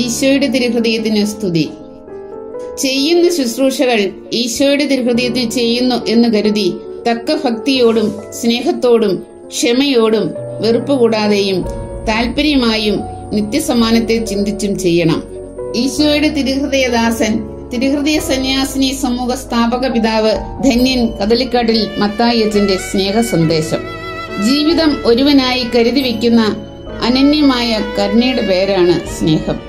ഈശോയുടെ തിരുഹൃദയത്തിന് സ്തുതി. ചെയ്യുന്ന ശുശ്രൂഷകൾ ഈശോയുടെ തിരുഹൃദയത്തിൽ ചെയ്യുന്നു എന്ന് കരുതി തക്ക ഭക്തിയോടും സ്നേഹത്തോടും ക്ഷമയോടും വെറുപ്പ് കൂടാതെയും താല്പര്യമായും നിത്യസമാനത്തെ ചിന്തിച്ചും ചെയ്യണം. ഈശോയുടെ തിരുഹൃദയദാസൻ തിരുഹൃദയ സന്യാസിനി സമൂഹ സ്ഥാപക പിതാവ് ധന്യൻ കദലിക്കാട്ടിൽ മത്തായച്ചന്റെ സ്നേഹ സന്ദേശം ജീവിതം ഒരുവനായി കരുതി വെക്കുന്ന അനന്യമായ കരുണയുടെ പേരാണ് സ്നേഹം.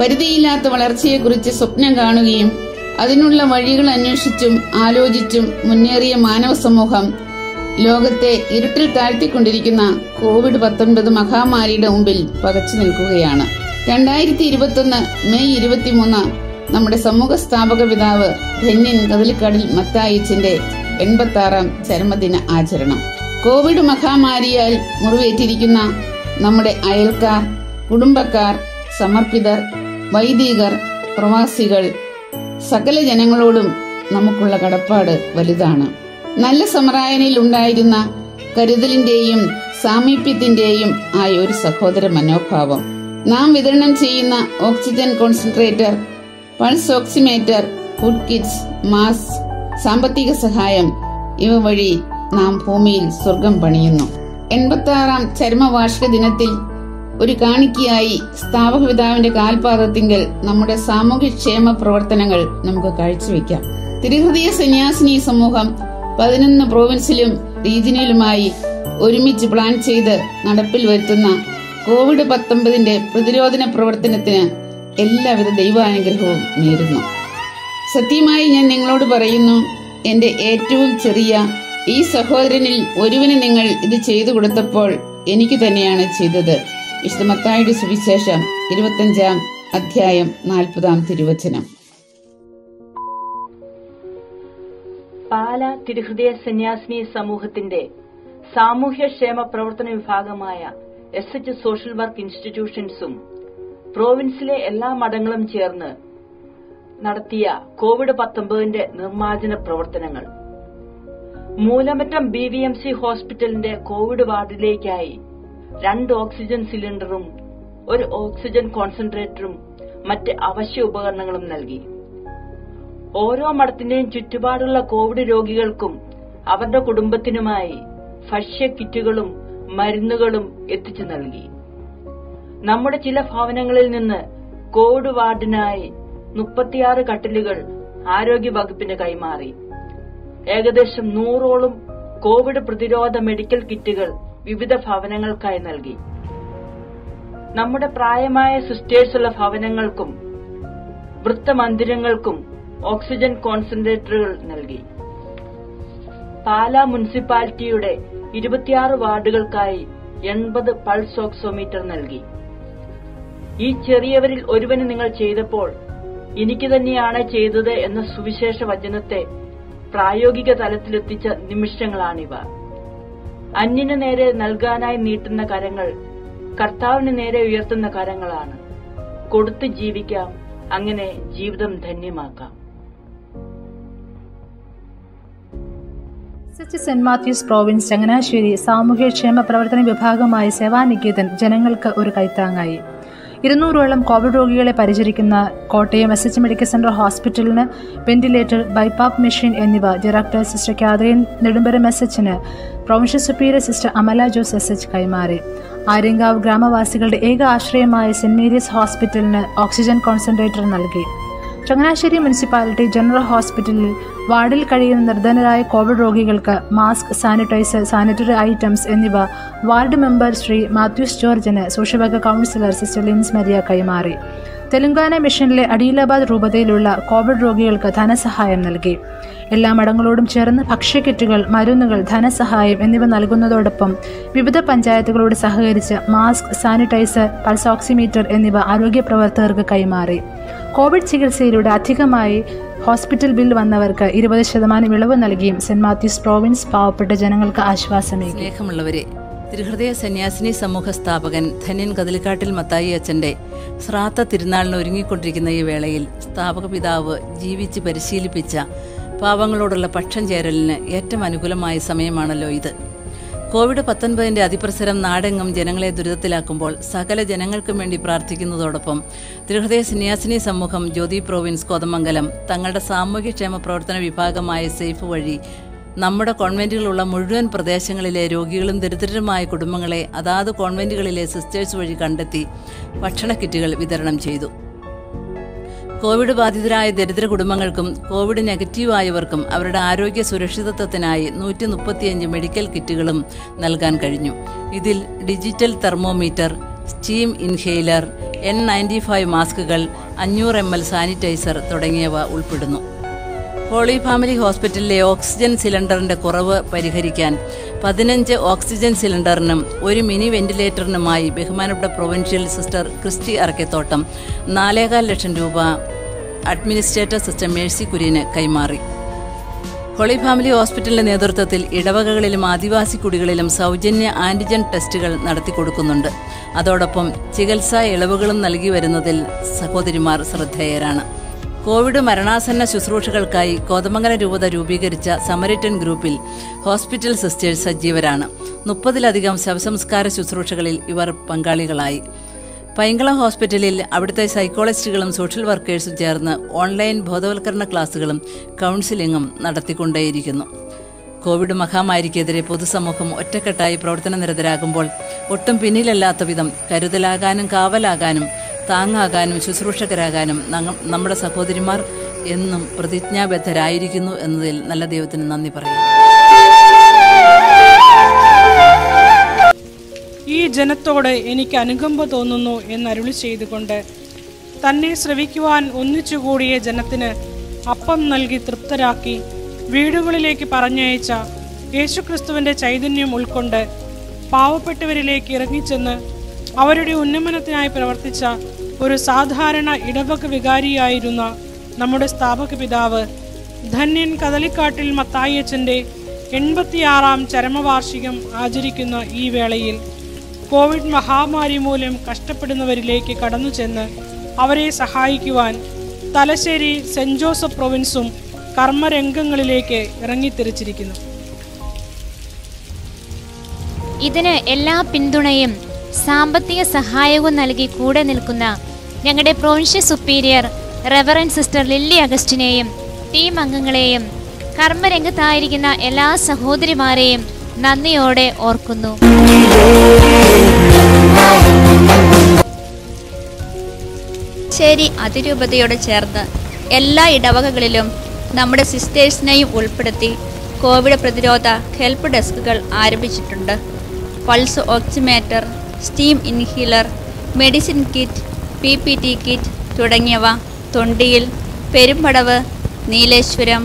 പരിധിയില്ലാത്ത വളർച്ചയെക്കുറിച്ച് സ്വപ്നം കാണുകയും അതിനുള്ള വഴികൾ അന്വേഷിച്ചും ആലോചിച്ചും മുന്നേറിയ മാനവ സമൂഹം ലോകത്തെ ഇരുട്ടിൽ താഴ്ത്തിക്കൊണ്ടിരിക്കുന്ന കോവിഡ് പത്തൊൻപത് മഹാമാരിയുടെ മുമ്പിൽ പകച്ചു നിൽക്കുകയാണ്. രണ്ടായിരത്തി ഇരുപത്തൊന്ന് മെയ് ഇരുപത്തിമൂന്ന് നമ്മുടെ സമൂഹ സ്ഥാപക പിതാവ് ധന്യൻ കദലിക്കാടിൽ മത്തായിച്ചിന്റെ എൺപത്തി ആറാം ചരമദിന ആചരണം. കോവിഡ് മഹാമാരിയാൽ മുറിവേറ്റിരിക്കുന്ന നമ്മുടെ അയൽക്കാർ കുടുംബക്കാർ സമർപ്പിതർ വൈദികർ പ്രവാസികൾ സകല ജനങ്ങളോടും നമുക്കുള്ള കടപ്പാട് വലുതാണ്. നല്ല സമറായനിൽ ഉണ്ടായിരുന്ന കരുതലിന്റെയും സാമീപ്യത്തിന്റെയും ആയ ഒരു സഹോദര മനോഭാവം. നാം വിതരണം ചെയ്യുന്ന oxygen concentrator pulse oximeter food kits mask സാമ്പത്തിക സഹായം ഇവ വഴി നാം ഭൂമിയിൽ സ്വർഗം പണിയുന്നു. എൺപത്തി ആറാം ചരമവാർഷിക ദിനത്തിൽ ഒരു കാണിക്കയായി സ്ഥാപക പിതാവിന്റെ കാൽപാദത്തിങ്കൽ നമ്മുടെ സാമൂഹ്യക്ഷേമ പ്രവർത്തനങ്ങൾ നമുക്ക് കാഴ്ചവെക്കാം. തിരുഹൃദയ സന്യാസിനി സമൂഹം പതിനൊന്ന് പ്രോവിൻസിലും റീജിയനിലുമായി ഒരുമിച്ച് പ്ലാൻ ചെയ്ത് നടപ്പിൽ വരുത്തുന്ന കോവിഡ് പത്തൊമ്പതിന്റെ പ്രതിരോധന പ്രവർത്തനത്തിന് എല്ലാവിധ ദൈവാനുഗ്രഹവും നേരുന്നു. സത്യമായി ഞാൻ നിങ്ങളോട് പറയുന്നു എന്റെ ഏറ്റവും ചെറിയ ഈ സഹോദരനിൽ ഒരുവന് നിങ്ങൾ ഇത് ചെയ്തു കൊടുത്തപ്പോൾ എനിക്ക് തന്നെയാണ് ചെയ്തത്. വിശുദ്ധമത്തായുടെ സുവിശേഷം ഇരുപത്തഞ്ചാം അധ്യായം നാൽപ്പതാം തിരുവചനം. പാല തിരുഹൃദയ സന്യാസിനി സമൂഹത്തിന്റെ സാമൂഹ്യക്ഷേമ പ്രവർത്തന വിഭാഗമായ എസ് എച്ച് സോഷ്യൽ വർക്ക് ഇൻസ്റ്റിറ്റ്യൂഷൻസും പ്രോവിൻസിലെ എല്ലാ മഠങ്ങളും ചേർന്ന് നടത്തിയ കോവിഡ് പത്തൊമ്പതിന്റെ നിർമ്മാർജന പ്രവർത്തനങ്ങൾ. Moolamattam B V M C ഹോസ്പിറ്റലിന്റെ കോവിഡ് വാർഡിലേക്കായി രണ്ട് ഓക്സിജൻ സിലിണ്ടറും ഒരു ഓക്സിജൻ കോൺസെൻട്രേറ്ററും മറ്റ് അവശ്യ ഉപകരണങ്ങളും നൽകി. ഓരോ മഠത്തിന്റെയും ചുറ്റുപാടുള്ള കോവിഡ് രോഗികൾക്കും അവരുടെ കുടുംബത്തിനുമായി ഭക്ഷ്യ കിറ്റുകളും മരുന്നുകളും എത്തിച്ചു നൽകി. നമ്മുടെ ചില ഭവനങ്ങളിൽ നിന്ന് കോവിഡ് വാർഡിനായി മുപ്പത്തിയാറ് കട്ടിലുകൾ ആരോഗ്യ വകുപ്പിന് കൈമാറി. ഏകദേശം നൂറോളം കോവിഡ് പ്രതിരോധ മെഡിക്കൽ കിറ്റുകൾ വിവിധ ഭവനങ്ങൾക്കായി നൽകി. നമ്മുടെ പ്രായമായ സിസ്റ്റേഴ്സുള്ള ഭവനങ്ങൾക്കും വൃത്തമന്ദിരങ്ങൾക്കും ഓക്സിജൻ കോൺസെൻട്രേറ്ററുകൾ നൽകി. പാലാ മുനിസിപ്പാലിറ്റിയുടെ ഇരുപത്തിയാറ് വാർഡുകൾക്കായി എൺപത് പൾസ് ഓക്സോമീറ്റർ നൽകി. ഈ ചെറിയവരിൽ ഒരുവന് നിങ്ങൾ ചെയ്തപ്പോൾ എനിക്ക് തന്നെയാണ് ചെയ്തത് എന്ന സുവിശേഷ വചനത്തെ പ്രായോഗിക തലത്തിലെത്തിച്ച നിമിഷങ്ങളാണിവ. അന്യന് നേരെ നൽകാനായി നീട്ടുന്ന കരങ്ങൾ കർത്താവിന് നേരെ ഉയർത്തുന്ന കരങ്ങളാണ്. കൊടുത്ത് ജീവിക്കാം അങ്ങനെ ജീവിതം ധന്യമാക്കാം. H saint Mathews province Changanassery സാമൂഹ്യക്ഷേമ പ്രവർത്തന വിഭാഗമായ സേവാനികേതൻ ജനങ്ങൾക്ക് ഒരു കൈത്താങ്ങായി. ഇരുന്നൂറോളം കോവിഡ് രോഗികളെ പരിചരിക്കുന്ന Kottayam S H medical centre ഹോസ്പിറ്റലിന് ventilator BiPAP machine എന്നിവ director sister Catherine Nedumparam S എച്ചിന് provincial superior sister Amala Jose S H കൈമാറി. ആര്യങ്കാവ് ഗ്രാമവാസികളുടെ ഏക ആശ്രയമായ സെന്റ് മേരീസ് ഹോസ്പിറ്റലിന് ഓക്സിജൻ കോൺസെൻട്രേറ്റർ നൽകി. ചങ്ങനാശ്ശേരി മുനിസിപ്പാലിറ്റി ജനറൽ ഹോസ്പിറ്റലിൽ വാർഡിൽ കഴിയുന്ന നിർധനരായ കോവിഡ് രോഗികൾക്ക് മാസ്ക് സാനിറ്റൈസർ സാനിറ്ററി ഐറ്റംസ് എന്നിവ വാർഡ് മെമ്പർ ശ്രീ മാത്യൂസ് ജോർജിന് work councillor sister Lins Maria കൈമാറി. തെലങ്കാന മിഷനിലെ അഡീലാബാദ് രൂപതയിലുള്ള കോവിഡ് രോഗികൾക്ക് ധനസഹായം നൽകി. എല്ലാ മടങ്ങളോടും ചേർന്ന് ഭക്ഷ്യക്കിറ്റുകൾ മരുന്നുകൾ ധനസഹായം എന്നിവ നൽകുന്നതോടൊപ്പം വിവിധ പഞ്ചായത്തുകളോട് സഹകരിച്ച് മാസ്ക് സാനിറ്റൈസർ പൾസ് ഓക്സിമീറ്റർ എന്നിവ ആരോഗ്യ പ്രവർത്തകർക്ക് കൈമാറി. കോവിഡ് ചികിത്സയിലൂടെ അധികമായി ഹോസ്പിറ്റൽ ബിൽ വന്നവർക്ക് ഇരുപത് ശതമാനം ഇളവ് നൽകിയും സെന്റ് മാത്യൂസ് പ്രോവിൻസ് പാവപ്പെട്ട ജനങ്ങൾക്ക് സ്നേഹമുള്ളവരെ തിരുഹൃദയ സന്യാസിനി സമൂഹ സ്ഥാപകൻ ധന്യൻ കതിലിക്കാട്ടിൽ മത്തായി അച്ഛന്റെ ശ്രാത്ത തിരുനാളിന് ഒരുങ്ങിക്കൊണ്ടിരിക്കുന്ന ഈ വേളയിൽ സ്ഥാപക പിതാവ് ജീവിച്ച് പരിശീലിപ്പിച്ച പാവങ്ങളോടുള്ള പക്ഷം ചേരലിന് ഏറ്റവും അനുകൂലമായ സമയമാണല്ലോ ഇത്. കോവിഡ് പത്തൊൻപതിന്റെ അതിപ്രസരം നാടെങ്ങും ജനങ്ങളെ ദുരിതത്തിലാക്കുമ്പോൾ സകല ജനങ്ങൾക്കും വേണ്ടി പ്രാർത്ഥിക്കുന്നതോടൊപ്പം തിരുഹൃദയ സന്യാസിനി സമൂഹം ജ്യോതി പ്രോവിൻസ് കോതമംഗലം തങ്ങളുടെ സാമൂഹ്യക്ഷേമ പ്രവർത്തന വിഭാഗമായ സേഫ് വഴി നമ്മുടെ കോൺവെന്റുകളുള്ള മുഴുവൻ പ്രദേശങ്ങളിലെ രോഗികളും ദരിദ്രരുമായ കുടുംബങ്ങളെ അതാത് കോൺവെന്റുകളിലെ സിസ്റ്റേഴ്സ് വഴി കണ്ടെത്തി ഭക്ഷണ കിറ്റുകൾ വിതരണം ചെയ്തു. കോവിഡ് ബാധിതരായ ദരിദ്ര കുടുംബങ്ങൾക്കും കോവിഡ് നെഗറ്റീവ് ആയവർക്കും അവരുടെ ആരോഗ്യ സുരക്ഷിതത്വത്തിനായി നൂറ്റി മുപ്പത്തിയഞ്ച് മെഡിക്കൽ കിറ്റുകളും നൽകാൻ കഴിഞ്ഞു. ഇതിൽ digital thermometer steam inhaler N ninety five മാസ്കുകൾ അഞ്ഞൂറ് എം എൽ സാനിറ്റൈസർ തുടങ്ങിയവ ഉൾപ്പെടുന്നു. ഹോളി ഫാമിലി ഹോസ്പിറ്റലിലെ ഓക്സിജൻ സിലിണ്ടറിന്റെ കുറവ് പരിഹരിക്കാൻ പതിനഞ്ച് ഓക്സിജൻ സിലിണ്ടറിനും ഒരു മിനി വെന്റിലേറ്ററിനുമായി ബഹുമാനപ്പെട്ട പ്രൊവിൻഷ്യൽ സിസ്റ്റർ ക്രിസ്റ്റി അറക്കത്തോട്ടം നാലേകാൽ ലക്ഷം രൂപ അഡ്മിനിസ്ട്രേറ്റർ സിസ്റ്റർ മേഴ്സി കുര്യന് കൈമാറി. ഹോളി ഫാമിലി ഹോസ്പിറ്റലിന്റെ നേതൃത്വത്തിൽ ഇടവകകളിലും ആദിവാസി കുടികളിലും സൗജന്യ ആന്റിജൻ ടെസ്റ്റുകൾ നടത്തിക്കൊടുക്കുന്നുണ്ട്. അതോടൊപ്പം ചികിത്സാ ഇളവുകളും നൽകി വരുന്നതിൽ സഹോദരിമാർ ശ്രദ്ധേയരാണ്. കോവിഡ് മരണാസന്ന ശുശ്രൂഷകൾക്കായി കോതമംഗലം രൂപത രൂപീകരിച്ച സമരിറ്റൻ ഗ്രൂപ്പിൽ ഹോസ്പിറ്റൽ സിസ്റ്റേഴ്സ് സജീവരാണ്. മുപ്പതിലധികം ശവസംസ്കാര ശുശ്രൂഷകളിൽ ഇവർ പങ്കാളികളായി. പൈങ്കുളം ഹോസ്പിറ്റലിൽ അവിടുത്തെ സൈക്കോളജിസ്റ്റുകളും സോഷ്യൽ വർക്കേഴ്സും ചേർന്ന് ഓൺലൈൻ ബോധവൽക്കരണ ക്ലാസുകളും കൗൺസിലിങ്ങും നടത്തിക്കൊണ്ടേയിരിക്കുന്നു. കോവിഡ് മഹാമാരിക്കെതിരെ പൊതുസമൂഹം ഒറ്റക്കെട്ടായി പ്രവർത്തന നിരതരാകുമ്പോൾ ഒട്ടും പിന്നിലല്ലാത്ത വിധം കരുതലാകാനും കാവലാകാനും താങ്ങാകാനും ശുശ്രൂഷകരാകാനും നമ്മുടെ സഹോദരിമാർ എന്നും പ്രതിജ്ഞാബദ്ധരായിരിക്കുന്നു എന്നതിൽ നല്ല ദൈവത്തിന് നന്ദി പറയുന്നു. ഈ ജനത്തോട് എനിക്ക് അനുകമ്പ തോന്നുന്നു എന്നരുളി ചെയ്തുകൊണ്ട് തന്നെ ശ്രവിക്കുവാൻ ഒന്നിച്ചുകൂടിയ ജനത്തിന് അപ്പം നൽകി തൃപ്തരാക്കി വീടുകളിലേക്ക് പറഞ്ഞയച്ച യേശുക്രിസ്തുവിന്റെ ചൈതന്യം ഉൾക്കൊണ്ട് പാവപ്പെട്ടവരിലേക്ക് ഇറങ്ങിച്ചെന്ന് അവരുടെ ഉന്നമനത്തിനായി പ്രവർത്തിച്ച ഒരു സാധാരണ ഇടവക വികാരിയായിരുന്ന നമ്മുടെ സ്ഥാപക പിതാവ് ധന്യൻ കദളിക്കാട്ടിൽ മത്തായച്ചന്റെ എൺപത്തിയാറാം ചരമവാർഷികം ആചരിക്കുന്ന ഈ വേളയിൽ കോവിഡ് മഹാമാരി മൂലം കഷ്ടപ്പെടുന്നവരിലേക്ക് കടന്നു ചെന്ന് അവരെ സഹായിക്കുവാൻ തലശ്ശേരി സെന്റ് ജോസഫ് പ്രൊവിൻസും കർമ്മരംഗങ്ങളിലേക്ക് ഇറങ്ങിത്തിരിച്ചിരിക്കുന്നു. ഇതിന് എല്ലാ പിന്തുണയും സാമ്പത്തിക സഹായവും നൽകി കൂടെ നിൽക്കുന്ന ഞങ്ങളുടെ provincial superior reverend sister Lilly അഗസ്റ്റിനെയും team അംഗങ്ങളെയും കർമ്മരംഗത്തായിരിക്കുന്ന എല്ലാ സഹോദരിമാരെയും നന്ദിയോടെ ഓർക്കുന്നു. ശരി അതിരൂപതയോട് ചേർന്ന് എല്ലാ ഇടവകകളിലും നമ്മുടെ സിസ്റ്റേഴ്സിനെയും ഉൾപ്പെടുത്തി കോവിഡ് പ്രതിരോധ ഹെൽപ്പ് ഡെസ്കുകൾ ആരംഭിച്ചിട്ടുണ്ട്. Pulse oximeter steam inhaler medicine kit P P T kit തുടങ്ങിയവ തൊണ്ടിയിൽ പെരുമ്പടവ് നീലേശ്വരം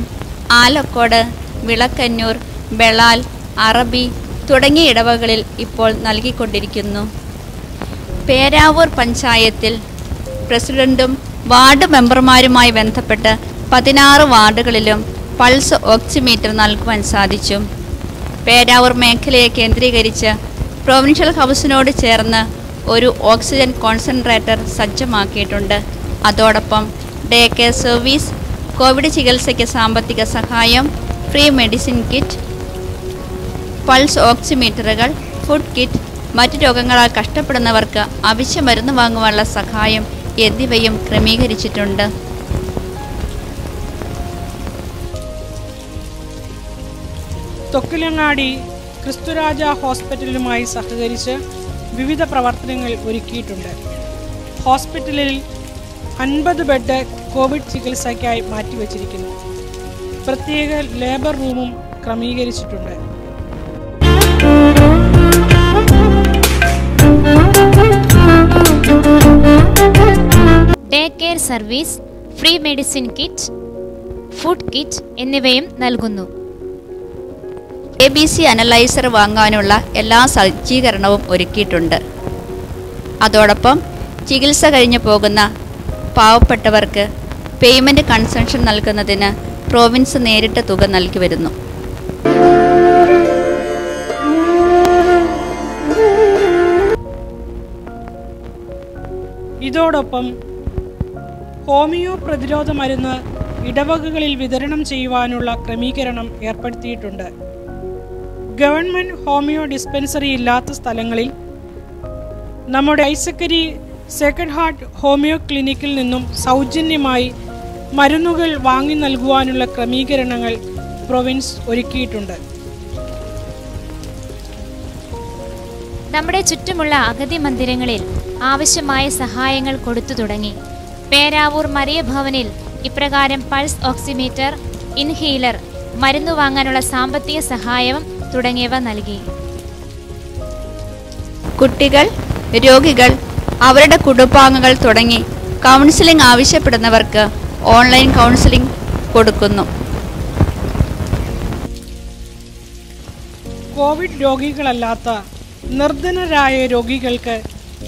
ആലക്കോട് വിളക്കന്നൂർ ബെളാൽ അറബി തുടങ്ങിയ ഇടവകളിൽ ഇപ്പോൾ നൽകിക്കൊണ്ടിരിക്കുന്നു. പേരാവൂർ പഞ്ചായത്തിൽ പ്രസിഡന്റും വാർഡ് മെമ്പർമാരുമായി ബന്ധപ്പെട്ട് പതിനാറ് വാർഡുകളിലും പൾസ് ഓക്സിമീറ്റർ നൽകുവാൻ സാധിച്ചു. പേരാവൂർ മേഖലയെ കേന്ദ്രീകരിച്ച് പ്രൊവിൻഷ്യൽ ഹൗസിനോട് ചേർന്ന് ഒരു ഓക്സിജൻ കോൺസെൻട്രേറ്റർ സജ്ജമാക്കിയിട്ടുണ്ട്. അതോടൊപ്പം ഡേ കെയർ സർവീസ് കോവിഡ് ചികിത്സയ്ക്ക് സാമ്പത്തിക സഹായം ഫ്രീ മെഡിസിൻ കിറ്റ് പൾസ് ഓക്സിമീറ്ററുകൾ ഫുഡ് കിറ്റ് മറ്റു രോഗങ്ങളാൽ കഷ്ടപ്പെടുന്നവർക്ക് അവശ്യ മരുന്ന് വാങ്ങുവാനുള്ള സഹായം എന്നിവയും ക്രമീകരിച്ചിട്ടുണ്ട്. തൊക്കിലങ്ങാടി ക്രിസ്തുരാജ ഹോസ്പിറ്റലുമായി സഹകരിച്ച് വിവിധ പ്രവർത്തനങ്ങൾ ഒരുക്കിയിട്ടുണ്ട്. ഹോസ്പിറ്റലിൽ അൻപത് ബെഡ് കോവിഡ് ചികിത്സയ്ക്കായി മാറ്റിവെച്ചിരിക്കുന്നു. പ്രത്യേക ലേബർ റൂമും ക്രമീകരിച്ചിട്ടുണ്ട്. Day care service free medicine kit food kit എന്നിവയും നൽകുന്നു. എ ബി സി അനലൈസർ വാങ്ങാനുള്ള എല്ലാ സജ്ജീകരണവും ഒരുക്കിയിട്ടുണ്ട്. അതോടൊപ്പം ചികിത്സ കഴിഞ്ഞു പോകുന്ന പാവപ്പെട്ടവർക്ക് പേയ്മെന്റ് കൺസെൻഷൻ നൽകുന്നതിന് പ്രോവിൻസ് നേരിട്ട് തുക നൽകി വരുന്നു. ഇതോടൊപ്പം ഹോമിയോ പ്രതിരോധ മരുന്ന് ഇടവകകളിൽ വിതരണം ചെയ്യുവാനുള്ള ക്രമീകരണം ഏർപ്പെടുത്തിയിട്ടുണ്ട്. ഗവൺമെന്റ് ഹോമിയോ ഡിസ്പെൻസറി ഇല്ലാത്ത സ്ഥലങ്ങളിൽ നമ്മുടെ ഐസക്കരി സെക്കൻഡ് ഹാർട്ട് ഹോമിയോ ക്ലിനിക്കിൽ നിന്നും സൗജന്യമായി മരുന്നുകൾ വാങ്ങി നൽകുവാനുള്ള ക്രമീകരണങ്ങൾ പ്രൊവിൻസ് ഒരുക്കിയിട്ടുണ്ട്. നമ്മുടെ ചുറ്റുമുള്ള അഗതി മന്ദിരങ്ങളിൽ ആവശ്യമായ സഹായങ്ങൾ കൊടുത്തു തുടങ്ങി. പേരാവൂർ മറിയ ഭവനിൽ ഇപ്രകാരം പൾസ് ഓക്സിമീറ്റർ ഇൻഹീലർ മരുന്ന് വാങ്ങാനുള്ള സാമ്പത്തിക സഹായവും തുടങ്ങിയവ നൽകി. കുട്ടികൾ രോഗികൾ അവരുടെ കുടുംബാംഗങ്ങൾ തുടങ്ങി കൗൺസിലിംഗ് ആവശ്യപ്പെടുന്നവർക്ക് ഓൺലൈൻ കൗൺസിലിംഗ് കൊടുക്കുന്നു. കോവിഡ് രോഗികളല്ലാത്ത നിർധനരായ രോഗികൾക്ക്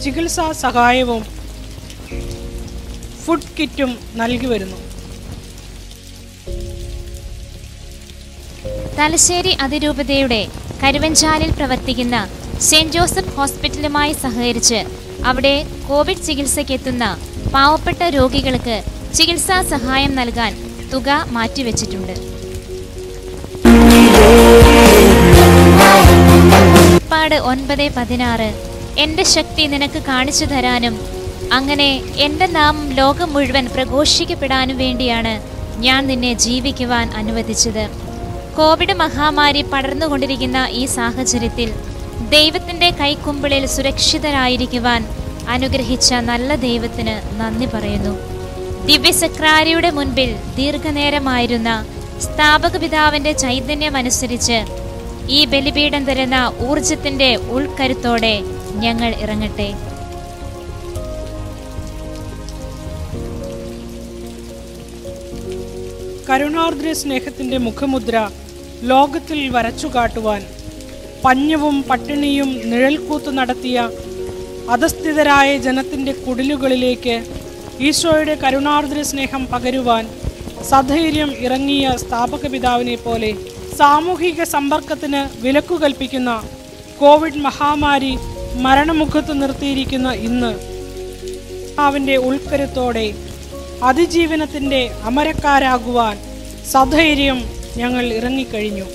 ചികിത്സാ സഹായവും ഫുഡ് കിറ്റും നൽകി വരുന്നു. തലശ്ശേരി അതിരൂപതയുടെ കരുവഞ്ചാലിൽ പ്രവർത്തിക്കുന്ന സെന്റ് ജോസഫ് ഹോസ്പിറ്റലുമായി സഹകരിച്ച് അവിടെ കോവിഡ് ചികിത്സയ്ക്കെത്തുന്ന പാവപ്പെട്ട രോഗികൾക്ക് ചികിത്സാ സഹായം നൽകാൻ തുക മാറ്റിവെച്ചിട്ടുണ്ട്. പാട് ഒൻപത് പതിനാറ് എന്റെ ശക്തി നിനക്ക് കാണിച്ചു തരാനും അങ്ങനെ എന്റെ നാമം ലോകം മുഴുവൻ പ്രഘോഷിക്കപ്പെടാനും വേണ്ടിയാണ് ഞാൻ നിന്നെ ജീവിക്കുവാൻ അനുവദിച്ചത്. കോവിഡ് മഹാമാരി പടർന്നുകൊണ്ടിരിക്കുന്ന ഈ സാഹചര്യത്തിൽ ദൈവത്തിന്റെ കൈക്കുമ്പിളിൽ സുരക്ഷിതരായിരിക്കുവാൻ അനുഗ്രഹിച്ച നല്ല ദൈവത്തിന് നന്ദി പറയുന്നു. ദിവ്യസക്രാരിയുടെ മുൻപിൽ ദീർഘനേരമായിരുന്ന സ്ഥാപക പിതാവിന്റെ ചൈതന്യമനുസരിച്ച് ഈ ബലിപീഠം തരുന്ന ഊർജത്തിന്റെ ഉൾക്കരുത്തോടെ ഞങ്ങൾ ഇറങ്ങട്ടെ. കരുണാർദ്ര സ്നേഹത്തിന്റെ മുഖമുദ്ര ലോകത്തിൽ വരച്ചു കാട്ടുവാൻ പഞ്ഞവും പട്ടിണിയും നിഴൽക്കൂത്ത് നടത്തിയ അധസ്ഥിതരായ ജനത്തിന്റെ കുടിലുകളിലേക്ക് ഈശോയുടെ കരുണാർദ്ര സ്നേഹം പകരുവാൻ സധൈര്യം ഇറങ്ങിയ സ്ഥാപക പിതാവിനെ പോലെ സാമൂഹിക സമ്പർക്കത്തിന് വിലക്കു കൽപ്പിക്കുന്ന കോവിഡ് മഹാമാരി മരണമുഖത്ത് നിർത്തിയിരിക്കുന്ന ഇന്ന് അവന്റെ ഉൾക്കരുത്തോടെ അതിജീവനത്തിന്റെ അമരക്കാരാകുവാൻ സധൈര്യം ഞങ്ങൾ ഇറങ്ങിക്കഴിഞ്ഞു.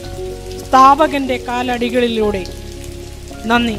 സ്ഥാപകന്റെ കാലടികളിലൂടെ. നന്ദി.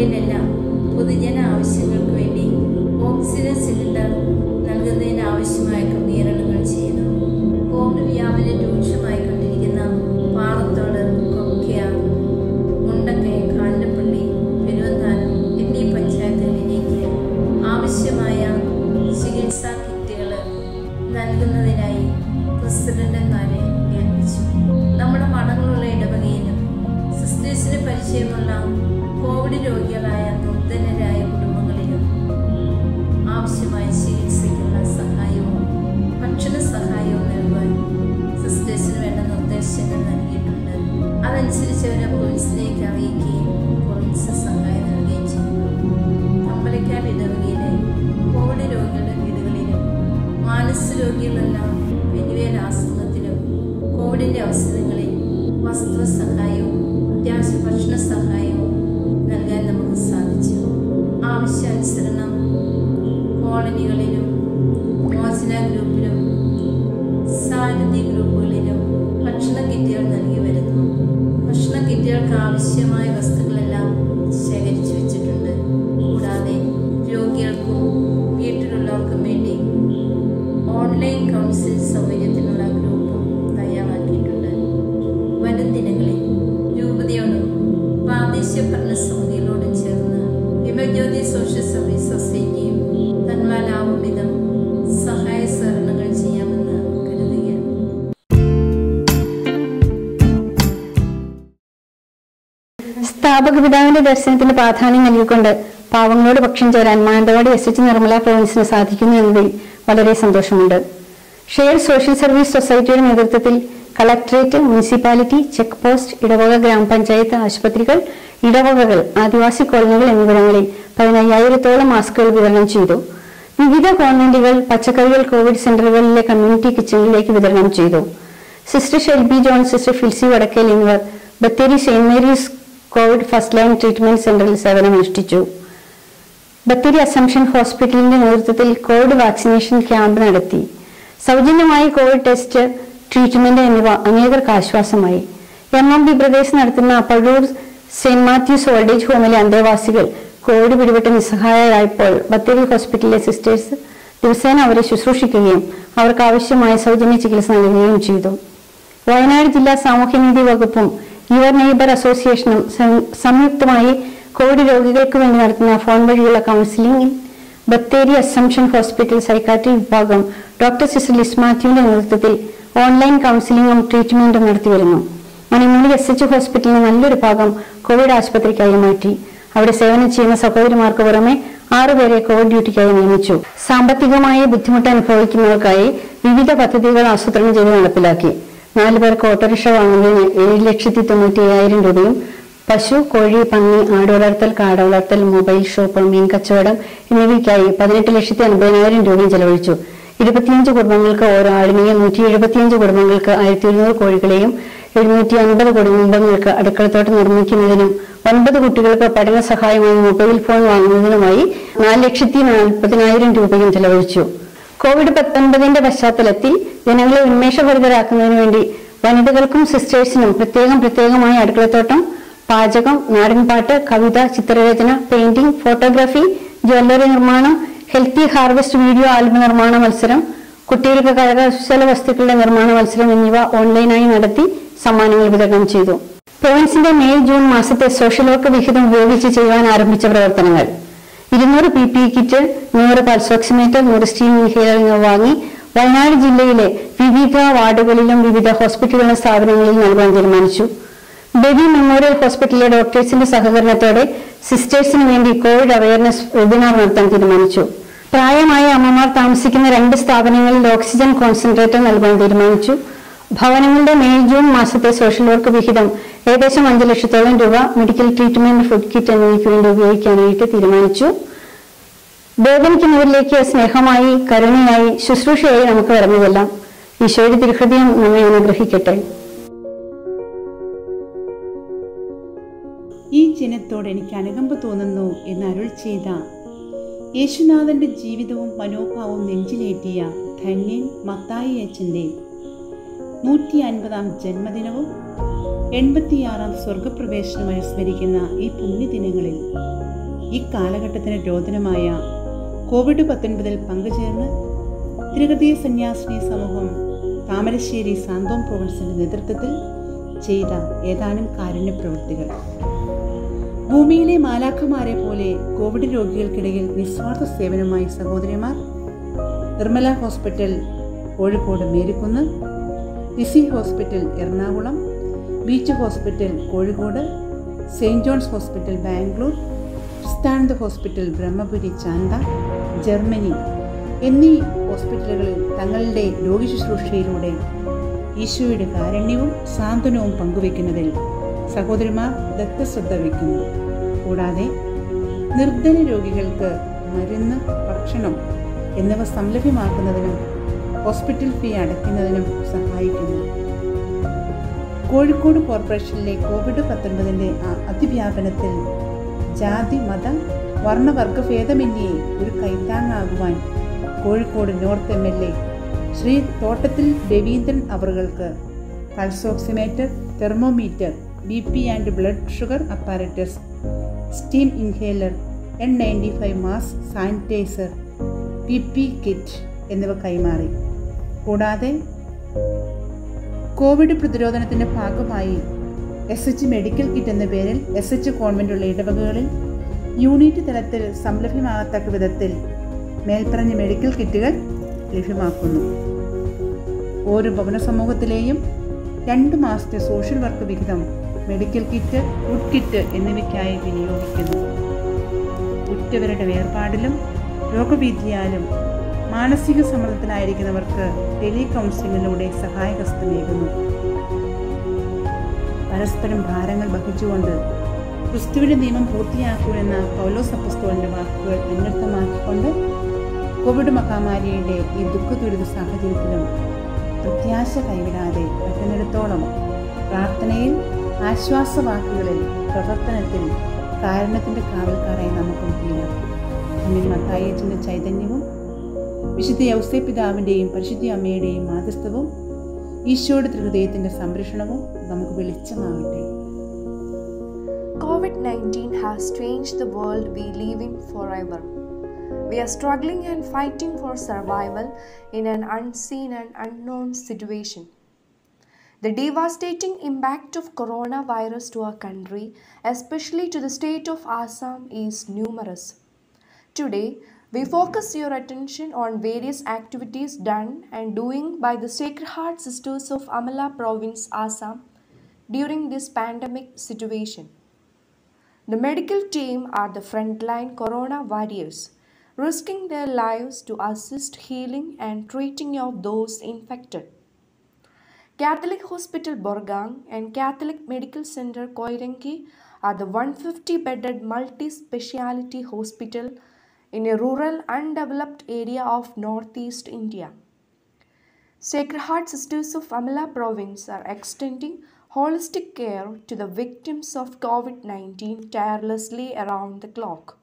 എന്നിവിടങ്ങളിലെല്ലാം പൊതുജന ആവശ്യങ്ങൾക്ക് വേണ്ടി ഓക്സിജൻ സിലിണ്ടർ നൽകുന്നതിന് ആവശ്യമായ ക്രമീകരണങ്ങൾ ചെയ്യുന്നു. കോവിഡ് വ്യാപനം കോളനികളിലും മോചന ഗ്രൂപ്പിലും സാരഥി ഗ്രൂപ്പുകളിലും ഭക്ഷണ കിറ്റുകൾ നൽകി വരുന്നു. ഭക്ഷണ കിറ്റുകൾക്ക് ആവശ്യ സ്ഥാപക ദർശനത്തിന് പ്രാധാന്യം നൽകിക്കൊണ്ട് പാവങ്ങളോട് പക്ഷം ചേരാൻ മാനന്തവാടി എസ് എച്ച് നിർമ്മല പ്രൊവിൻസിന് സാധിക്കുന്നു എന്നതിൽ വളരെ സന്തോഷമുണ്ട്. ഷെയർ സോഷ്യൽ സർവീസ് സൊസൈറ്റിയുടെ നേതൃത്വത്തിൽ കളക്ടറേറ്റ് മുനിസിപ്പാലിറ്റി ചെക്ക് പോസ്റ്റ് ഇടവക ഗ്രാമപഞ്ചായത്ത് ആശുപത്രികൾ ഇടവകകൾ ആദിവാസി കോളനികൾ എന്നിവിടങ്ങളിൽ പതിനയ്യായിരത്തോളം മാസ്കുകൾ വിതരണം ചെയ്തു. വിവിധ കോൺവെന്റുകൾ പച്ചക്കറികൾ കോവിഡ് സെന്ററുകളിലെ കമ്മ്യൂണിറ്റി കിച്ചണിലേക്ക് വിതരണം ചെയ്തു. Sister Shelby John sister Filsy Vadakkel എന്നിവർ Bathery Saint Mary's COVID first line treatment സെന്ററിൽ സേവനമനുഷ്ഠിച്ചു ബത്തേരി അസംഷൻ ഹോസ്പിറ്റലിന്റെ നേതൃത്വത്തിൽ കോവിഡ് വാക്സിനേഷൻ ക്യാമ്പ് നടത്തി. സൗജന്യമായി കോവിഡ് ടെസ്റ്റ് ട്രീറ്റ്മെന്റ് എന്നിവ അനേകർക്ക് ആശ്വാസമായി. എം എം ബി ബ്രദേഴ്സ് നടത്തുന്ന Pazhur saint Matthew's old age ഹോമിലെ അന്തേവാസികൾ കോവിഡ് പിടിപെട്ട് നിസ്സഹായരായപ്പോൾ ബത്തേരി ഹോസ്പിറ്റലിലെ സിസ്റ്റേഴ്സ് ദിവസേന അവരെ ശുശ്രൂഷിക്കുകയും അവർക്ക് ആവശ്യമായ സൗജന്യ ചികിത്സ നൽകുകയും ചെയ്തു. വയനാട് ജില്ലാ സാമൂഹ്യനീതി വകുപ്പും യുവർ നെയ്ബർ അസോസിയേഷനും സംയുക്തമായി കോവിഡ് രോഗികൾക്ക് വേണ്ടി നടത്തുന്ന ഫോൺ വഴിയുള്ള കൗൺസിലിംഗിൽ ബത്തേരി അസംഷൻ ഹോസ്പിറ്റൽ സൈക്കാട്രി വിഭാഗം ഡോക്ടർ സിസ്റ്റർ ലിസ്മാത്യുവിന്റെ നേതൃത്വത്തിൽ ഓൺലൈൻ കൗൺസിലിംഗും ട്രീറ്റ്മെന്റും നടത്തിവരുന്നു മണിമൂടി എസ് എച്ച് ഹോസ്പിറ്റലിന് നല്ലൊരു ഭാഗം കോവിഡ് ആശുപത്രിക്കായി മാറ്റി. അവിടെ സേവനം ചെയ്യുന്ന സഹോദരിമാർക്ക് പുറമെ ആറുപേരെ കോവിഡ് ഡ്യൂട്ടിക്കായി നിയമിച്ചു. സാമ്പത്തികമായ ബുദ്ധിമുട്ട് അനുഭവിക്കുന്നവർക്കായി വിവിധ പദ്ധതികൾ ആസൂത്രണം ചെയ്ത് നടപ്പിലാക്കി. നാല് പേർക്ക് ഓട്ടോറിക്ഷ വാങ്ങുന്നതിന് ഏഴ് ലക്ഷത്തി തൊണ്ണൂറ്റി അയ്യായിരം രൂപയും പശു കോഴി പന്നി ആട് വളർത്തൽ കാട വളർത്തൽ മൊബൈൽ ഷോപ്പ് മീൻ കച്ചവടം എന്നിവയ്ക്കായി പതിനെട്ട് ലക്ഷത്തി അൻപതിനായിരം രൂപയും ചെലവഴിച്ചു. ഇരുപത്തിയഞ്ച് കുടുംബങ്ങൾക്ക് ഓരോ ആടിനെയും നൂറ്റി എഴുപത്തിയഞ്ച് കുടുംബങ്ങൾക്ക് ആയിരത്തി ഒരുന്നൂറ് കോഴികളെയും എഴുന്നൂറ്റി അൻപത് കുടുംബങ്ങൾക്ക് അടുക്കളത്തോട്ടം നിർമ്മിക്കുന്നതിനും ഒൻപത് കുട്ടികൾക്ക് പഠന സഹായമായി മൊബൈൽ ഫോൺ വാങ്ങുന്നതിനുമായി നാല് ലക്ഷത്തി നാൽപ്പതിനായിരം രൂപയും ചെലവഴിച്ചു. കോവിഡ് പത്തൊൻപതിന്റെ പശ്ചാത്തലത്തിൽ ജനങ്ങളെ ഉന്മേഷഭരിതരാക്കുന്നതിന് വേണ്ടി വനിതകൾക്കും സിസ്റ്റേഴ്സിനും പ്രത്യേകം പ്രത്യേകമായി അടുക്കളത്തോട്ടം പാചകം നാടൻപാട്ട് കവിത ചിത്രരചന പെയിന്റിംഗ് ഫോട്ടോഗ്രാഫി ജ്വല്ലറി നിർമ്മാണം ഹെൽത്തി ഹാർവെസ്റ്റ് വീഡിയോ ആൽബം നിർമ്മാണ മത്സരം കുട്ടികൾക്ക് കരകൗശല വസ്തുക്കളുടെ നിർമ്മാണ മത്സരം എന്നിവ ഓൺലൈനായി നടത്തി സമ്മാനങ്ങൾ വിതരണം ചെയ്തു. പ്രൊവിൻസിന്റെ മെയ് ജൂൺ മാസത്തെ സോഷ്യൽ വർക്ക് വിഹിതം ഉപയോഗിച്ച് ചെയ്യുവാൻ ആരംഭിച്ച പ്രവർത്തനങ്ങൾ. ഇരുന്നൂറ് പി പി കിറ്റ് നൂറ് പൾസ് ഓക്സിമീറ്റർ നൂറ് സ്റ്റീം എന്നിവ വാങ്ങി വയനാട് ജില്ലയിലെ വിവിധ വാർഡുകളിലും വിവിധ ഹോസ്പിറ്റലുകളിലും സ്ഥാപനങ്ങളിൽ നൽകാൻ തീരുമാനിച്ചു. ബേബി മെമ്മോറിയൽ ഹോസ്പിറ്റലിലെ ഡോക്ടേഴ്സിന്റെ സഹകരണത്തോടെ സിസ്റ്റേഴ്സിന് വേണ്ടി കോവിഡ് അവയർനെസ് വെബിനാർ നടത്താൻ തീരുമാനിച്ചു. പ്രായമായ അമ്മമാർ താമസിക്കുന്ന രണ്ട് സ്ഥാപനങ്ങളിൽ ഓക്സിജൻ കോൺസെൻട്രേറ്റർ നൽകാൻ തീരുമാനിച്ചു. ഭവനങ്ങളുടെ മെയ് ജൂൺ മാസത്തെ സോഷ്യൽ വർക്ക് വിഹിതം ഏകദേശം അഞ്ച് ലക്ഷത്തോളം രൂപ മെഡിക്കൽ ട്രീറ്റ്മെന്റ് ഫുഡ് കിറ്റ് എന്നിവയ്ക്ക് വേണ്ടി ഉപയോഗിക്കാനായിട്ട് തീരുമാനിച്ചു. വേദനിക്കുന്നവരിലേക്ക് സ്നേഹമായി കരുണയായി ശുശ്രൂഷയായി നമുക്ക് വരുന്നതെല്ലാം ഈശോയുടെ തിരുഹൃദയം നമ്മെ അനുഗ്രഹിക്കട്ടെ. ഈ ജനത്തോട് എനിക്ക് അനുകമ്പ തോന്നുന്നു എന്ന് അരുൾ ചെയ്ത യേശുനാഥന്റെ ജീവിതവും മനോഭാവവും നെഞ്ചിലേറ്റിയ ധന്യൻ മത്തായി അച്ഛന്റെ നൂറ്റി അൻപതാം ജന്മദിനവും എൺപത്തിയാറാം സ്വർഗപ്രവേശനമായി സ്മരിക്കുന്ന ഈ പുണ്യദിനങ്ങളിൽ ഈ കാലഘട്ടത്തിന് രോദനമായ കോവിഡ് പത്തൊൻപതിൽ പങ്കുചേർന്ന് തിരുഹൃദയ സന്യാസിനി സമൂഹം താമരശ്ശേരി സാന്തോം പ്രൊവിൻസിന്റെ നേതൃത്വത്തിൽ ചെയ്ത ഏതാനും കാരുണ്യ പ്രവൃത്തികൾ. ഭൂമിയിലെ മാലാഖമാരെ പോലെ കോവിഡ് രോഗികൾക്കിടയിൽ നിസ്വാർത്ഥ സേവനമായി സഹോദരിമാർ Nirmala hospital Kozhikode Marikunnu Lissie hospital Ernakulam beach hospital Kozhikode Saint John's hospital Bangalore Christananda hospital Brahmapuri Chanda Germany എന്നീ ഹോസ്പിറ്റലുകളിൽ തങ്ങളുടെ രോഗി ശുശ്രൂഷയിലൂടെ ഈശോയുടെ കാരുണ്യവും സാന്ത്വനവും പങ്കുവെക്കുന്നതിൽ സഹോദരിമാർ ദത്തശ്രദ്ധ വയ്ക്കുന്നു. കൂടാതെ നിർദ്ധന രോഗികൾക്ക് മരുന്ന് ഭക്ഷണം എന്നിവ സംലഭ്യമാക്കുന്നതിനും ഹോസ്പിറ്റൽ ഫീ അടയ്ക്കുന്നതിനും സഹായിക്കുന്നു. കോഴിക്കോട് കോർപ്പറേഷനിലെ കോവിഡ് പത്തൊൻപതിന്റെ അതിവ്യാപനത്തിൽ ജാതി മത വർണവർഗ ഭേദമന്യേ ഒരു കൈത്താങ്ങാകുവാൻ Kozhikode north M L A Shri Thottathil Raveendran അവറുകൾക്ക് pulse oximeter thermometer B P and blood sugar apparatus steam inhaler N ninety five mask sanitiser P P kit എന്നിവ കൈമാറി. കൂടാതെ കോവിഡ് പ്രതിരോധനത്തിന്റെ ഭാഗമായി എസ് എച്ച് മെഡിക്കൽ കിറ്റ് എന്ന പേരിൽ S H കോൺവെന്റുള്ള ഇടവകകളിൽ unit തലത്തിൽ സംലഭ്യമാകത്തക്ക വിധത്തിൽ മേൽപ്പറഞ്ഞ മെഡിക്കൽ കിറ്റുകൾ ലഭ്യമാക്കുന്നു. ഓരോ ഭവന സമൂഹത്തിലെയും രണ്ട് മാസത്തെ സോഷ്യൽ വർക്ക് വിഹിതം മെഡിക്കൽ കിറ്റ് ഫുഡ് കിറ്റ് എന്നിവയ്ക്കായി വിനിയോഗിക്കുന്നു. ഉറ്റവരുടെ വേർപാടിലും രോഗഭീതിയാലും മാനസിക സമ്മർദ്ദത്തിലായിരിക്കുന്നവർക്ക് ടെലി കൗൺസിലിങ്ങിലൂടെ സഹായഹസ്തമേകുന്നു. പരസ്പരം ഭാരങ്ങൾ വഹിച്ചുകൊണ്ട് ക്രിസ്തുവിന്റെ നിയമം പൂർത്തിയാക്കുമെന്ന പൗലോസ് അപ്പസ്തോലിന്റെ വാക്കുകൾ അന്വർത്ഥമാക്കിക്കൊണ്ട് കോവിഡ് മഹാമാരിയുടെ ഈ ദുഃഖദുരിത സാഹചര്യത്തിലും പ്രത്യാശ കൈവിടാതെ പറ്റുന്നിടത്തോളം പ്രാർത്ഥനയിൽ ആശ്വാസവാക്കുകളിൽ പ്രവർത്തനത്തിൽ കാരണത്തിന്റെ കാവൽക്കാരായി നമുക്ക് തീരാം. മത്തായച്ചന്റെ ചൈതന്യവും വിശുദ്ധ യൗസേ പിതാവിൻ്റെയും പരിശുദ്ധ അമ്മയുടെയും മാധ്യസ്ഥവും ഈശോയുടെ ഹൃദയത്തിന്റെ സംരക്ഷണവും നമുക്ക് വെളിച്ചമാകട്ടെ COVID 19 has changed the world we live in forever. We are struggling and fighting for survival in an unseen and unknown situation. The devastating impact of coronavirus to our country, especially to the state of Assam, is numerous. Today, we focus your attention on various activities done and doing by the Sacred Heart Sisters of Amala Province, Assam, during this pandemic situation. The medical team are the frontline corona warriors, risking their lives to assist healing and treating of those infected. Catholic Hospital Borgang and Catholic Medical Center Koirangi are the 150 bedded multi speciality hospital in a rural undeveloped area of northeast India. Sacred Heart Sisters of Amala Province are extending holistic care to the victims of COVID 19 tirelessly around the clock.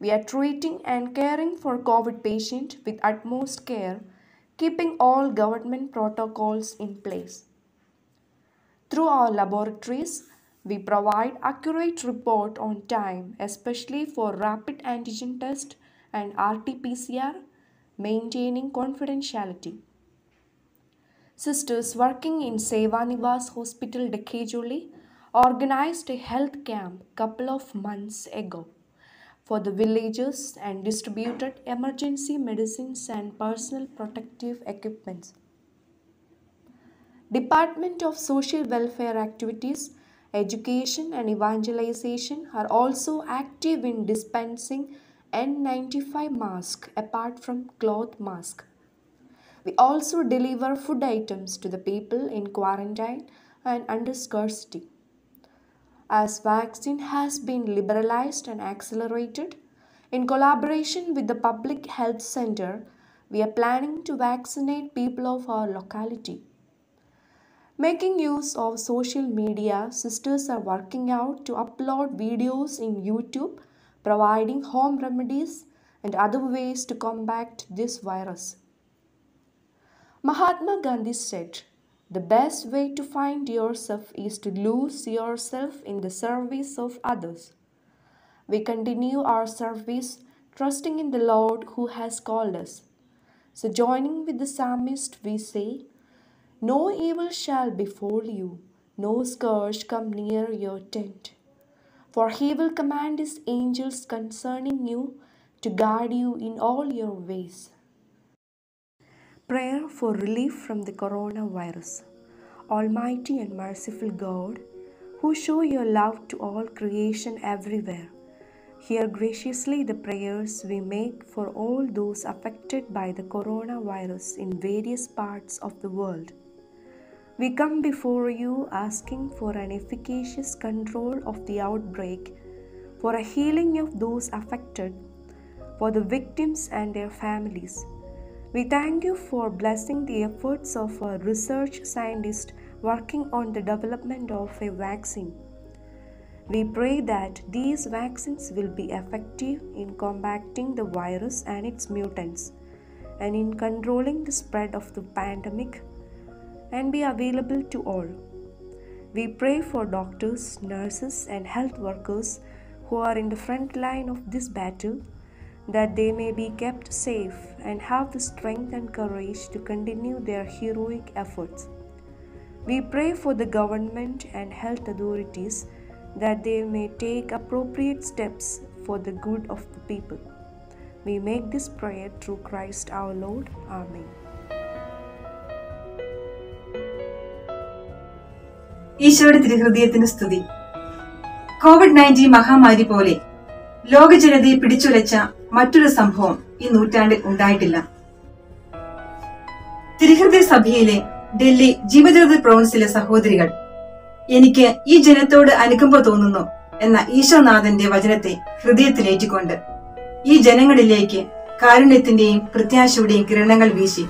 We are treating and caring for COVID patient with utmost care, keeping all government protocols in place. Through our laboratories, we provide accurate report on time, especially for rapid antigen test and RT-PCR, maintaining confidentiality. Sisters working in Sevanivas Hospital Dekejuli organized a health camp couple of months ago for the villagers and distributed emergency medicines and personal protective equipments. Department of Social Welfare Activities, Education and Evangelization are also active in dispensing N95 mask apart from cloth mask. We also deliver food items to the people in quarantine and under scarcity. As vaccine has been liberalized and accelerated, in collaboration with the Public Health Center, we are planning to vaccinate people of our locality. Making use of social media, sisters are working out to upload videos in YouTube, providing home remedies and other ways to combat this virus. Mahatma Gandhi said, The best way to find yourself is to lose yourself in the service of others. We continue our service trusting in the Lord who has called us. So, joining with the psalmist, we say, No evil shall befall you, no scourge come near your tent. For he will command his angels concerning you to guard you in all your ways. Prayer for relief from the coronavirus. Almighty and merciful God, who show your love to all creation everywhere, hear graciously the prayers we make for all those affected by the coronavirus in various parts of the world. We come before you asking for an efficacious control of the outbreak, for a healing of those affected, for the victims and their families. We thank you for blessing the efforts of a research scientist working on the development of a vaccine. We pray that these vaccines will be effective in combating the virus and its mutants and in controlling the spread of the pandemic and be available to all. We pray for doctors, nurses, and health workers who are in the front line of this battle that they may be kept safe and have the strength and courage to continue their heroic efforts. We pray for the government and health authorities that they may take appropriate steps for the good of the people. We make this prayer through Christ our Lord. Amen. ഈശോയുടെ തിരുഹൃദയത്തിന് സ്തുതി. Covid nineteen മഹാമാരി പോലെ ലോക ജനതയെ പിടിച്ചുലച്ച മറ്റൊരു സംഭവം ഈ നൂറ്റാണ്ടിൽ ഉണ്ടായിട്ടില്ല. തിരുഹൃദയ സഭയിലെ ഡൽഹി ജീവജ്യോതി പ്രൊവിൻസിലെ സഹോദരികൾ എനിക്ക് ഈ ജനത്തോട് അനുകമ്പ തോന്നുന്നു എന്ന ഈശോനാഥന്റെ വചനത്തെ ഹൃദയത്തിലേറ്റിക്കൊണ്ട് ഈ ജനങ്ങളിലേക്ക് കാരുണ്യത്തിന്റെയും പ്രത്യാശയുടെയും കിരണങ്ങൾ വീശി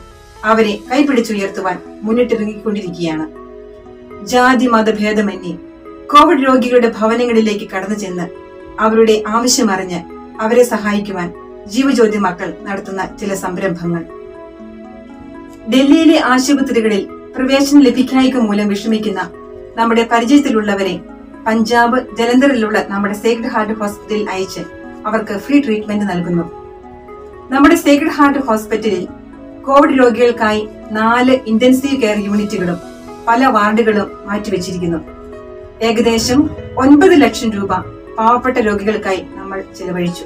അവരെ കൈപിടിച്ചുയർത്തുവാൻ മുന്നിട്ടിറങ്ങിക്കൊണ്ടിരിക്കുകയാണ്. ജാതി മതഭേദമന്യേ കോവിഡ് രോഗികളുടെ ഭവനങ്ങളിലേക്ക് കടന്നു ചെന്ന് അവരുടെ ആവശ്യമറിഞ്ഞ് അവരെ സഹായിക്കുവാൻ ജീവജ്യോതി മക്കൾ നടത്തുന്ന ചില സംരംഭങ്ങൾ. ഡൽഹിയിലെ ആശുപത്രികളിൽ പ്രവേശനം ലഭിക്കായിക മൂലം വിഷമിക്കുന്ന നമ്മുടെ പരിചയത്തിലുള്ളവരെ പഞ്ചാബ് ജലന്ധറിലുള്ള നമ്മുടെ സേക്രഡ് ഹാർട്ട് ഹോസ്പിറ്റലിൽ അയച്ച് അവർക്ക് ഫ്രീ ട്രീറ്റ്മെന്റ് നൽകുന്നു. നമ്മുടെ സേക്രഡ് ഹാർട്ട് ഹോസ്പിറ്റലിൽ കോവിഡ് രോഗികൾക്കായി നാല് ഇന്റൻസീവ് കെയർ യൂണിറ്റുകളും പല വാർഡുകളും മാറ്റിവെച്ചിരിക്കുന്നു. ഏകദേശം ഒൻപത് ലക്ഷം രൂപ പാവപ്പെട്ട രോഗികൾക്കായി നമ്മൾ ചെലവഴിച്ചു.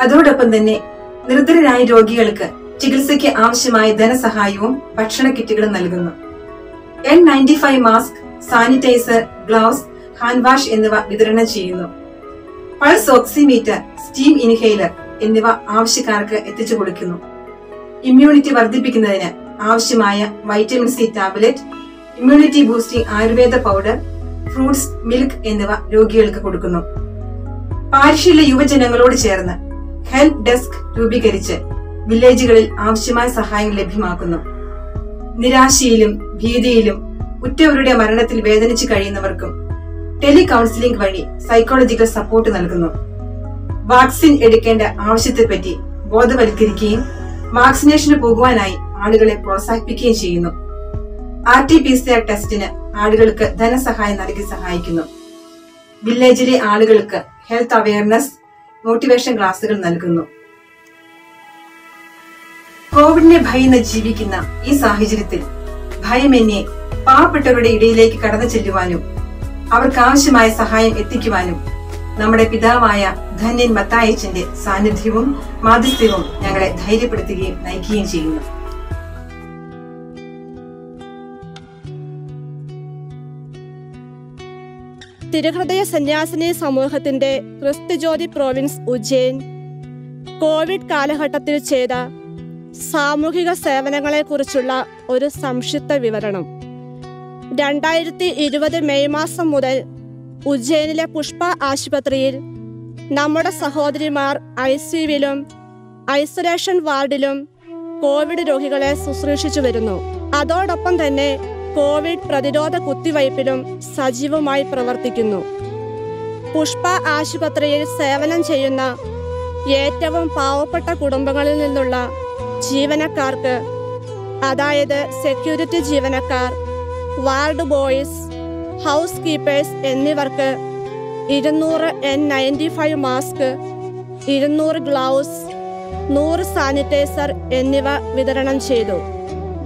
അതോടൊപ്പം തന്നെ നിർദ്ധരായ രോഗികൾക്ക് ചികിത്സയ്ക്ക് ആവശ്യമായ ധനസഹായവും ഭക്ഷണ കിറ്റുകളും നൽകുന്നു. N ninety five mask sanitiser gloves hand wash എന്നിവ വിതരണം ചെയ്യുന്നു. പൾസ് ഓക്സിമീറ്റർ സ്റ്റീം ഇൻഹെയിലർ എന്നിവ ആവശ്യക്കാർക്ക് എത്തിച്ചു കൊടുക്കുന്നു. ഇമ്മ്യൂണിറ്റി വർദ്ധിപ്പിക്കുന്നതിന് ആവശ്യമായ vitamin C tablet immunity boosting ayurveda powder fruits milk എന്നിവ രോഗികൾക്ക് കൊടുക്കുന്നു. പാരിഷിലെ യുവജനങ്ങളോട് ചേർന്ന് ഹെൽപ്പ് ഡെസ്ക് രൂപീകരിച്ച് വില്ലേജുകളിൽ ആവശ്യമായ സഹായം ലഭ്യമാക്കുന്നു. നിരാശയിലും ഭീതിയിലും ഉറ്റവരുടെ മരണത്തിൽ വേദനിച്ചു കഴിയുന്നവർക്കും ടെലി കൗൺസിലിംഗ് വഴി സൈക്കോളജിക്കൽ സപ്പോർട്ട് നൽകുന്നു. വാക്സിൻ എടുക്കേണ്ട ആവശ്യത്തെപ്പറ്റി ബോധവൽക്കരിക്കുകയും വാക്സിനേഷന് പോകുവാനായി ആളുകളെ പ്രോത്സാഹിപ്പിക്കുകയും ചെയ്യുന്നു. R T P C R ടെസ്റ്റിന് ആളുകൾക്ക് ധനസഹായം നൽകി സഹായിക്കുന്നു. വില്ലേജിലെ ആളുകൾക്ക് ഹെൽത്ത് അവയർനെസ് മോട്ടിവേഷൻ ക്ലാസുകൾ നൽകുന്നു. കോവിഡിനെ ഭയന്ന് ജീവിക്കുന്ന ഈ സാഹചര്യത്തിൽ ഭയമെന്നെ പാവപ്പെട്ടവരുടെ ഇടയിലേക്ക് കടന്നു ചെല്ലുവാനും അവർക്ക് ആവശ്യമായ സഹായം എത്തിക്കുവാനും നമ്മുടെ പിതാവായ ധന്യൻ മത്തായച്ചന്റെ സാന്നിധ്യവും മാധ്യസ്ഥ്യവും ഞങ്ങളെ ധൈര്യപ്പെടുത്തുകയും നയിക്കുകയും ചെയ്യുന്നു. തിരുഹൃദയ സന്യാസിനി സമൂഹത്തിന്റെ ക്രിസ്തുജ്യോതി പ്രോവിൻസ് ഉജ്ജയിൻ. കോവിഡ് കാലഘട്ടത്തിൽ ചെയ്ത സാമൂഹിക സേവനങ്ങളെക്കുറിച്ചുള്ള ഒരു സംക്ഷിപ്ത വിവരണം. രണ്ടായിരത്തി ഇരുപത് മെയ് മാസം മുതൽ ഉജ്ജയിനിലെ പുഷ്പ ആശുപത്രിയിൽ നമ്മുടെ സഹോദരിമാർ ഐ സിയുവിലും ഐസൊലേഷൻ വാർഡിലും കോവിഡ് രോഗികളെ ശുശ്രൂഷിച്ചു വരുന്നു. അതോടൊപ്പം തന്നെ കോവിഡ് പ്രതിരോധ കുത്തിവയ്പിലും സജീവമായി പ്രവർത്തിക്കുന്നു. പുഷ്പ ആശുപത്രിയിൽ സേവനം ചെയ്യുന്ന ഏറ്റവും പാവപ്പെട്ട കുടുംബങ്ങളിൽ നിന്നുള്ള ജീവനക്കാർക്ക് അതായത് സെക്യൂരിറ്റി ജീവനക്കാർ വാർഡ് ബോയ്സ് ഹൗസ് കീപ്പേഴ്സ് എന്നിവർക്ക് ഇരുന്നൂറ് എൻ നയന്റി ഫൈവ് മാസ്ക് ഇരുന്നൂറ് ഗ്ലൗസ് നൂറ് സാനിറ്റൈസർ എന്നിവ വിതരണം ചെയ്തു.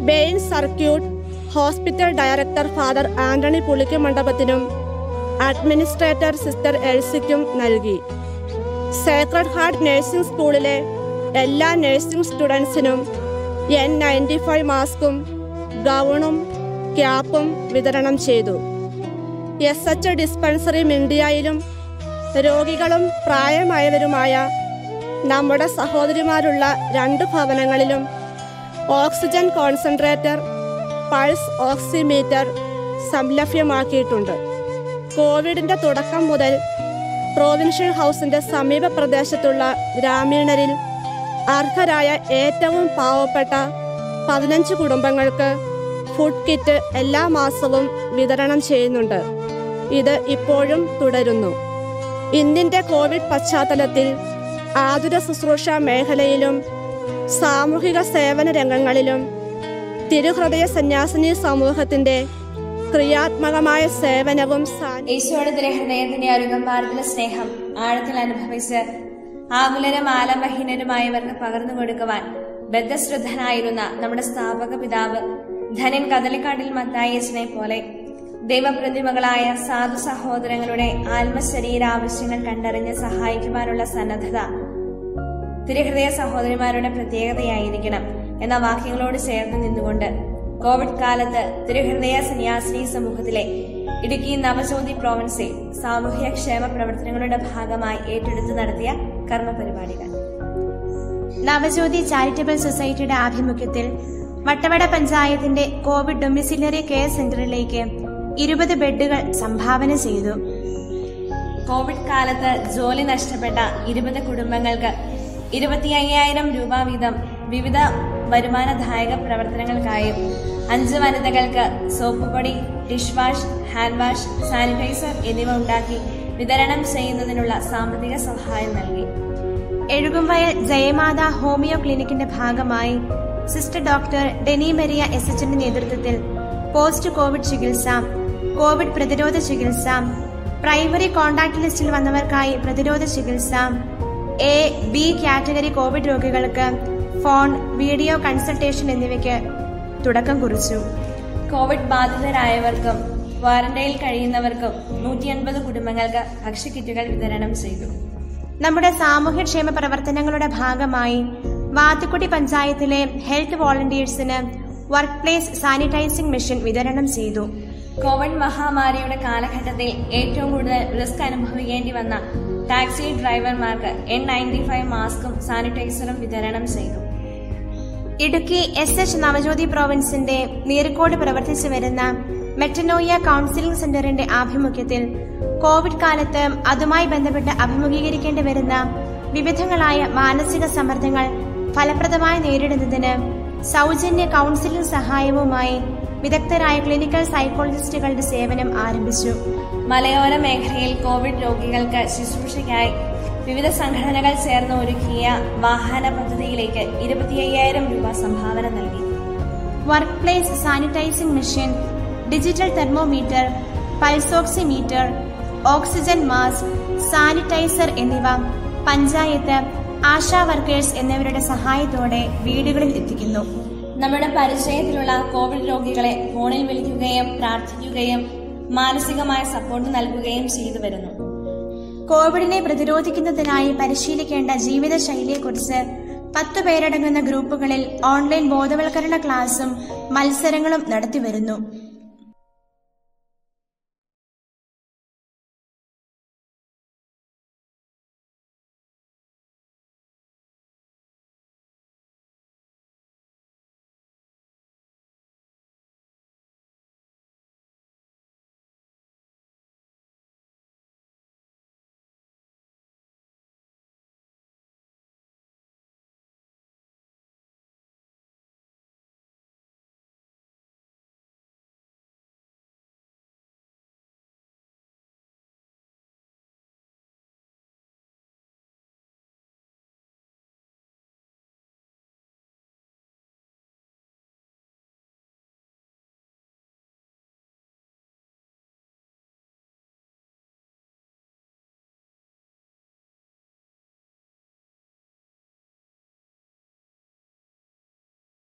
Bain circuit hospital director father Antony പുളിക്ക് മണ്ഡപത്തിനും അഡ്മിനിസ്ട്രേറ്റർ സിസ്റ്റർ എൽസിക്കും നൽകി. സേക്രഡ് ഹാർട്ട് നഴ്സിംഗ് സ്കൂളിലെ എല്ലാ നഴ്സിംഗ് സ്റ്റുഡൻസിനും എൻ നയന്റി ഫൈവ് മാസ്കും ഗൗണും ക്യാപ്പും വിതരണം ചെയ്തു. എസ് എച്ച് ഡിസ്പെൻസറി മിണ്ടിയായിലും രോഗികളും പ്രായമായവരുമായ നമ്മുടെ സഹോദരിമാരുള്ള രണ്ട് ഭവനങ്ങളിലും ഓക്സിജൻ കോൺസെൻട്രേറ്റർ പൾസ് ഓക്സിമീറ്റർ സംലഭ്യമാക്കിയിട്ടുണ്ട്. കോവിഡിന്റെ തുടക്കം മുതൽ പ്രോവിൻഷ്യൽ ഹൗസിന്റെ സമീപ പ്രദേശത്തുള്ള ഗ്രാമീണരിൽ അർഹരായ ഏറ്റവും പാവപ്പെട്ട പതിനഞ്ച് കുടുംബങ്ങൾക്ക് ഫുഡ് കിറ്റ് എല്ലാ മാസവും വിതരണം ചെയ്യുന്നുണ്ട്. ഇത് ഇപ്പോഴും തുടരുന്നു. ഇന്ത്യന്റെ കോവിഡ് പശ്ചാത്തലത്തിൽ ആതുര ശുശ്രൂഷ മേഖലയിലും സാമൂഹിക സേവന രംഗങ്ങളിലും തിരുഹൃദയ സന്യാസിനി സമൂഹത്തിന്റെ ക്രിയാത്മകമായ സേവനവും യേശുവോട് ഹൃദയത്തിന്റെ അരുങ്ങന്മാരുടെ സ്നേഹം ആഴത്തിൽ അനുഭവിച്ച് ആകുലരും ആലംബഹീനരുമായവർക്ക് പകർന്നു കൊടുക്കുവാൻ ബദ്ധശ്രദ്ധനായിരുന്ന നമ്മുടെ സ്ഥാപക പിതാവ് ധനൻ കദലിക്കാട്ടിൽ മത്തായേശിനെ പോലെ ദൈവപ്രതിമകളായ സാധു സഹോദരങ്ങളുടെ ആത്മശരീര ആവശ്യങ്ങൾ കണ്ടറിഞ്ഞ് സഹായിക്കുവാനുള്ള സന്നദ്ധത തിരുഹൃദയ സഹോദരിമാരുടെ പ്രത്യേകതയായിരിക്കണം എന്ന വാക്യങ്ങളോട് ചേർന്ന് നിന്നുകൊണ്ട് കോവിഡ് കാലത്ത് തിരുഹൃദയ സന്യാസിനി സമൂഹത്തിലെ ഇടുക്കി നവജ്യോതി പ്രോവിൻസിൽ സാമൂഹ്യ ക്ഷേമ പ്രവർത്തനങ്ങളുടെ ഭാഗമായി ഏറ്റെടുത്ത് നടത്തിയ കർമ്മപരിപാടികൾ. നവജ്യോതി ചാരിറ്റബിൾ സൊസൈറ്റിയുടെ ആഭിമുഖ്യത്തിൽ വട്ടവട പഞ്ചായത്തിന്റെ കോവിഡ് ഡൊമിസിലറി കെയർ സെന്ററിലേക്ക് ഇരുപത് ബെഡുകൾ സംഭാവന ചെയ്തു. കോവിഡ് കാലത്ത് ജോലി നഷ്ടപ്പെട്ട ഇരുപത് കുടുംബങ്ങൾക്ക് ഇരുപത്തി അയ്യായിരം രൂപ വീതം വിവിധ വരുമാനദായക പ്രവർത്തനങ്ങൾക്കായും അഞ്ച് വനിതകൾക്ക് സോപ്പ് പൊടി dish wash hand wash sanitiser എന്നിവ ഉണ്ടാക്കി വിതരണം ചെയ്യുന്നതിനുള്ള സാമ്പത്തിക സഹായം നൽകി. എഴുകുംവയൽ ജയമാത ഹോമിയോ ക്ലിനിക്കിന്റെ ഭാഗമായി sister doctor Deny Maria S എച്ചിന്റെ നേതൃത്വത്തിൽ പോസ്റ്റ് കോവിഡ് ചികിത്സ കോവിഡ് പ്രതിരോധ ചികിത്സ. പ്രൈമറി കോണ്ടാക്ട് ലിസ്റ്റിൽ വന്നവർക്കായി പ്രതിരോധ ചികിത്സ. എ ബി കാറ്റഗറി കോവിഡ് രോഗികൾക്ക് ഫോൺ വീഡിയോ കൺസൾട്ടേഷൻ എന്നിവയ്ക്ക് തുടക്കം കുറിച്ചു. കോവിഡ് ബാധിതരായവർക്കും ക്വാറന്റൈനിൽ കഴിയുന്നവർക്കും നൂറ്റി അൻപത് കുടുംബങ്ങൾക്ക് ഭക്ഷ്യക്കിറ്റുകൾ വിതരണം ചെയ്തു. നമ്മുടെ സാമൂഹ്യക്ഷേമ പ്രവർത്തനങ്ങളുടെ ഭാഗമായി വാത്തുക്കുടി പഞ്ചായത്തിലെ ഹെൽത്ത് വോളണ്ടിയേഴ്സിന് വർക്ക് പ്ലേസ് സാനിറ്റൈസിംഗ് മെഷീൻ വിതരണം ചെയ്തു. കോവിഡ് മഹാമാരിയുടെ കാലഘട്ടത്തിൽ ഏറ്റവും കൂടുതൽ റിസ്ക് അനുഭവിക്കേണ്ടി വന്ന ടാക്സി ഡ്രൈവർമാർക്ക് എൻ നയന്റി ഫൈവ് മാസ്കും സാനിറ്റൈസറും വിതരണം ചെയ്തു. ഇടുക്കി എസ് എച്ച് നവജ്യോതി പ്രോവിൻസിന്റെ നീർക്കോട് പ്രവർത്തിച്ചു വരുന്ന മെറ്റനോയ കൌൺസിലിംഗ് സെന്ററിന്റെ ആഭിമുഖ്യത്തിൽ കോവിഡ് കാലത്ത് അതുമായി ബന്ധപ്പെട്ട് അഭിമുഖീകരിക്കേണ്ടി വരുന്ന വിവിധങ്ങളായ മാനസിക സമ്മർദ്ദങ്ങൾ ഫലപ്രദമായി നേരിടുന്നതിന് സൗജന്യ കൌൺസിലിംഗ് സഹായവുമായി വിദഗ്ധരായ ക്ലിനിക്കൽ സൈക്കോളജിസ്റ്റുകളുടെ സേവനം ആരംഭിച്ചു. മലയോര മേഖലയിൽ കോവിഡ് രോഗികൾക്ക് ശുശ്രൂഷയ്ക്കായി വിവിധ സംഘടനകൾ ചേർന്ന് ഒരുക്കിയ വാഹന പദ്ധതിയിലേക്ക് ഇരുപത്തിയ്യായിരം രൂപ സംഭാവന നൽകി. Work place sanitising machine digital thermometer pulse oximeter oxygen mask sanitiser എന്നിവ പഞ്ചായത്ത് ആശാ വർക്കേഴ്സ് എന്നിവരുടെ സഹായത്തോടെ വീടുകളിൽ എത്തിക്കുന്നു. നമ്മുടെ പരിചയത്തിലുള്ള കോവിഡ് രോഗികളെ ഫോണിൽ വിളിക്കുകയും പ്രാർത്ഥിക്കുകയും മാനസികമായ സപ്പോർട്ട് നൽകുകയും ചെയ്തു വരുന്നു. കോവിഡിനെ പ്രതിരോധിക്കുന്നതിനായി പരിശീലിക്കേണ്ട ജീവിതശൈലിയെക്കുറിച്ച് പത്തു പേരടങ്ങുന്ന ഗ്രൂപ്പുകളിൽ ഓൺലൈൻ ബോധവൽക്കരണ ക്ലാസും മത്സരങ്ങളും നടത്തിവരുന്നു